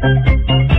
Thank you.